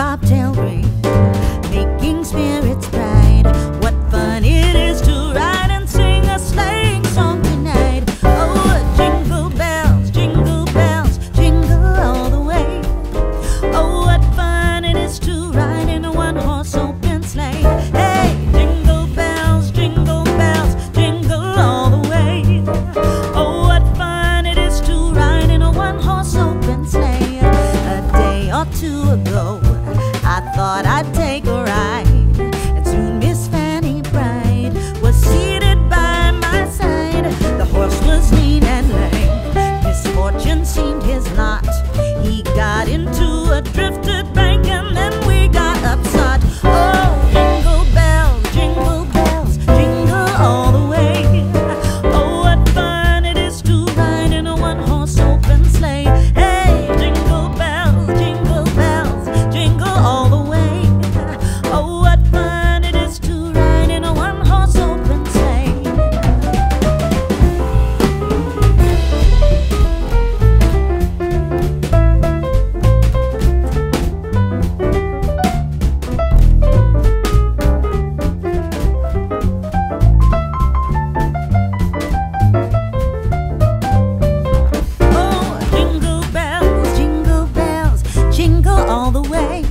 bobtail all the way.